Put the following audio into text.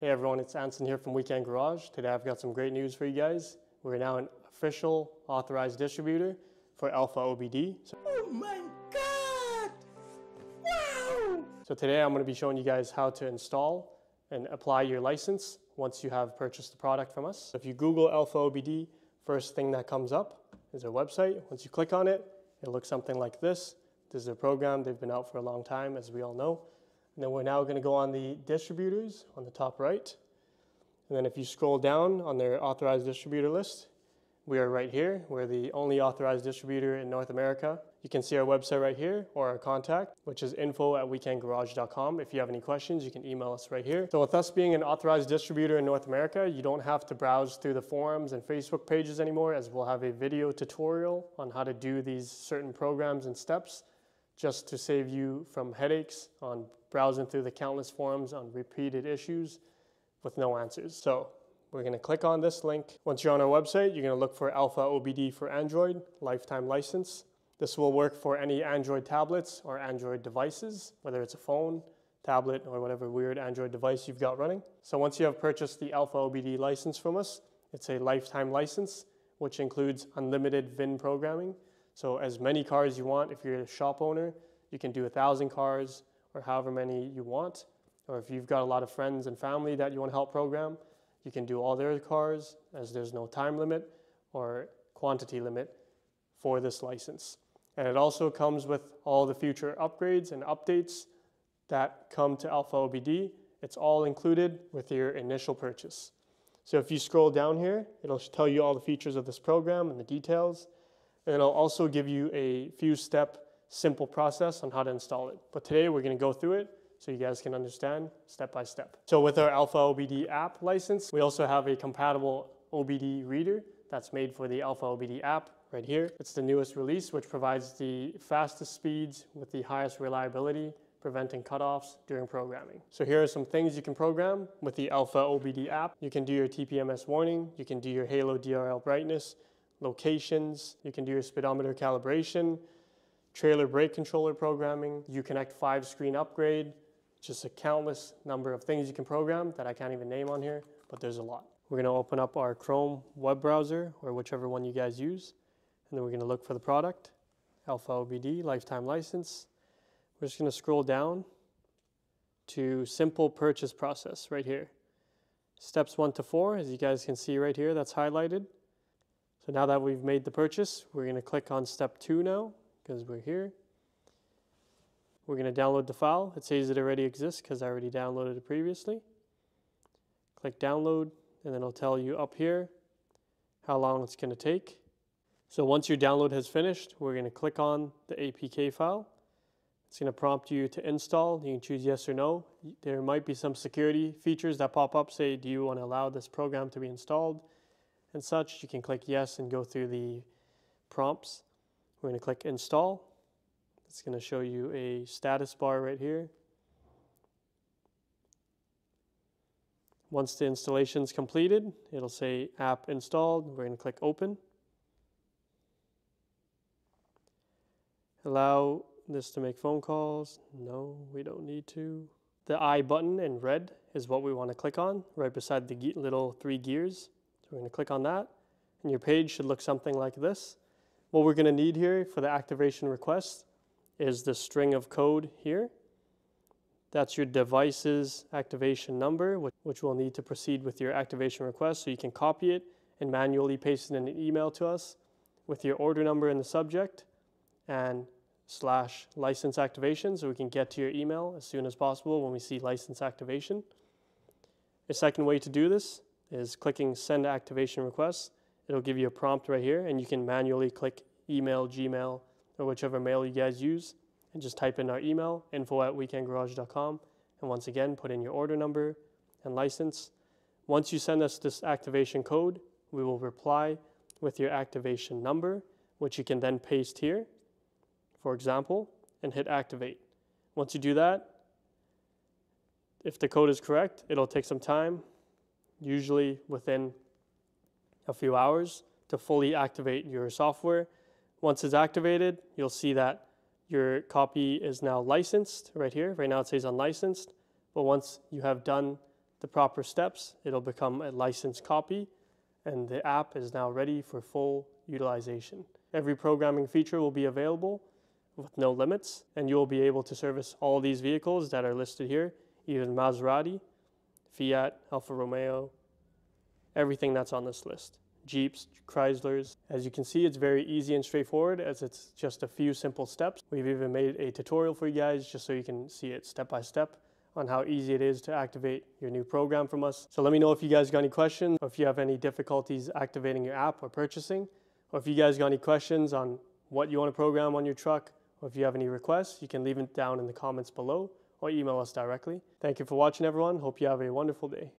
Hey everyone, it's Anson here from Weeknd Garage. Today I've got some great news for you guys. We're now an official authorized distributor for AlfaOBD. So, Oh my god! Wow! so today I'm going to be showing you guys how to install and apply your license once you have purchased the product from us. If you Google AlfaOBD, first thing that comes up is our website. Once you click on it, it looks something like this. This is a program, they've been out for a long time as we all know. And then we're now going to go on the distributors on the top right. And then if you scroll down on their authorized distributor list, we are right here. We're the only authorized distributor in North America. You can see our website right here or our contact, which is info at weekndgarage.com. If you have any questions, you can email us right here. So with us being an authorized distributor in North America, you don't have to browse through the forums and Facebook pages anymore as we'll have a video tutorial on how to do these certain programs and steps just to save you from headaches on browsing through the countless forums on repeated issues with no answers. So we're going to click on this link. Once you're on our website, you're going to look for AlfaOBD for Android, lifetime license. This will work for any Android tablets or Android devices, whether it's a phone, tablet, or whatever weird Android device you've got running. So once you have purchased the AlfaOBD license from us, it's a lifetime license, which includes unlimited VIN programming. So as many cars you want, if you're a shop owner, you can do a thousand cars or however many you want. Or if you've got a lot of friends and family that you want to help program, you can do all their cars as there's no time limit or quantity limit for this license. And it also comes with all the future upgrades and updates that come to AlfaOBD. It's all included with your initial purchase. So if you scroll down here, it'll tell you all the features of this program and the details. And it'll also give you a few step simple process on how to install it. But today we're going to go through it so you guys can understand step by step. So with our AlfaOBD app license, we also have a compatible OBD reader that's made for the AlfaOBD app right here. It's the newest release, which provides the fastest speeds with the highest reliability, preventing cutoffs during programming. So here are some things you can program with the AlfaOBD app. You can do your TPMS warning, you can do your Halo DRL brightness, locations, you can do your speedometer calibration, trailer brake controller programming, Uconnect 5 screen upgrade, just a countless number of things you can program that I can't even name on here, but there's a lot. We're to open up our Chrome web browser or whichever one you guys use, and then we're to look for the product, AlfaOBD, lifetime license. We're just to scroll down to simple purchase process right here. Steps one to four, as you guys can see right here, that's highlighted. So now that we've made the purchase, we're going to click on step two now because we're here. We're going to download the file. It says it already exists because I already downloaded it previously. Click download and then it'll tell you up here how long it's going to take. So once your download has finished, we're going to click on the APK file. It's going to prompt you to install. You can choose yes or no. There might be some security features that pop up, say, do you want to allow this program to be installed and such. You can click yes and go through the prompts. We're going to click install. It's going to show you a status bar right here. Once the installation is completed, it'll say app installed. We're going to click open. Allow this to make phone calls. No, we don't need to. The I button in red is what we want to click on right beside the little three gears. So we're going to click on that and your page should look something like this. What we're going to need here for the activation request is the string of code here. That's your device's activation number, which we'll need to proceed with your activation request. So you can copy it and manually paste it in an email to us with your order number in the subject and slash license activation so we can get to your email as soon as possible when we see license activation. A second way to do this is clicking send activation request. It'll give you a prompt right here and you can manually click email, Gmail, or whichever mail you guys use and just type in our email, info at weekndgarage.com. And once again, put in your order number and license. Once you send us this activation code, we will reply with your activation number, which you can then paste here, for example, and hit activate. Once you do that, if the code is correct, it'll take some time, usually within a few hours, to fully activate your software. Once it's activated, you'll see that your copy is now licensed right here. Right now it says unlicensed, but once you have done the proper steps, it'll become a licensed copy, and the app is now ready for full utilization. Every programming feature will be available with no limits, and you'll be able to service all these vehicles that are listed here, even Maserati, Fiat, Alfa Romeo, everything that's on this list. Jeeps, Chryslers. As you can see, it's very easy and straightforward as it's just a few simple steps. We've even made a tutorial for you guys just so you can see it step by step on how easy it is to activate your new program from us. So let me know if you guys got any questions or if you have any difficulties activating your app or purchasing, or if you guys got any questions on what you want to program on your truck, or if you have any requests, you can leave it down in the comments below or email us directly. Thank you for watching everyone. Hope you have a wonderful day.